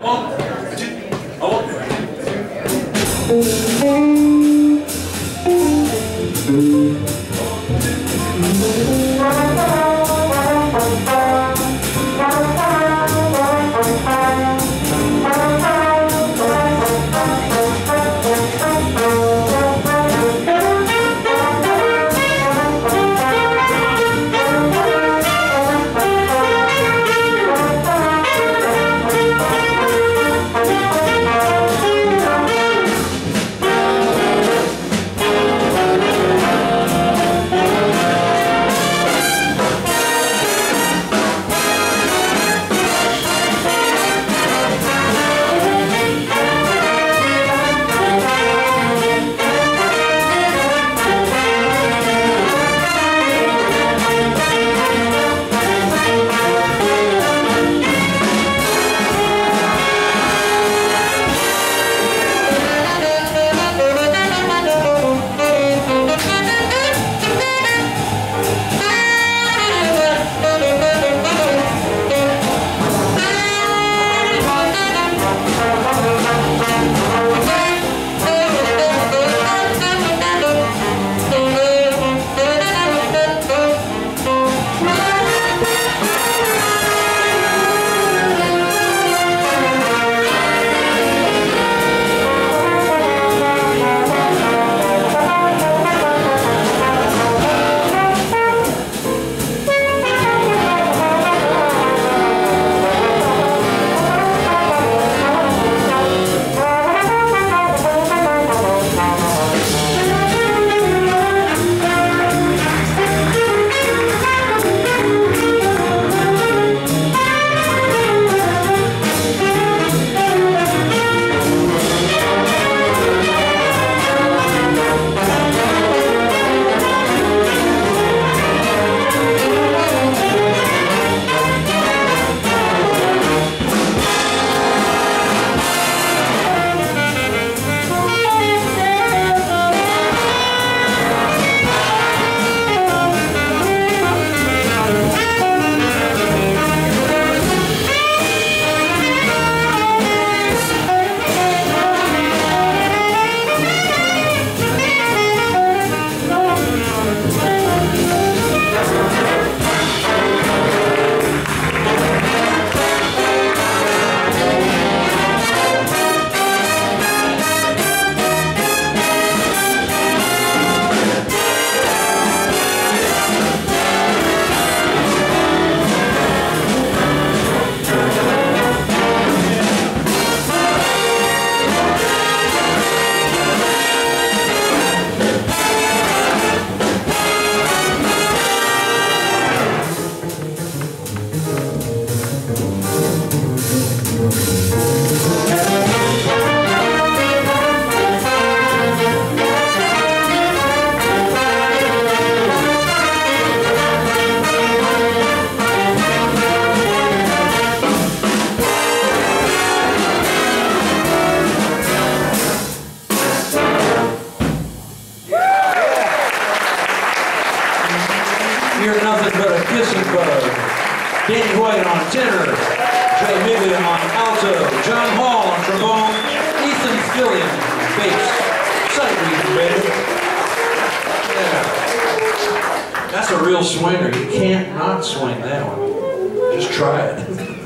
One, two, oh. You're nothing but a kissing bug. Danny White on tenor, Joe Miglia on alto, John Hall on trombone, Ethan Skillian bass. Sight reading, baby. Yeah. That's a real swinger. You can't not swing that one. Just try it.